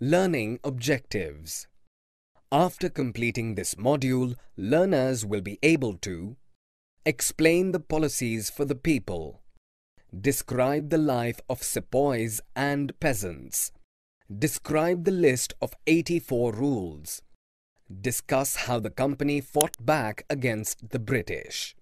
Learning Objectives. After completing this module, learners will be able to Explain the policies for the people Describe the life of sepoys and peasants Describe the list of 84 rules Discuss how the company fought back against the British.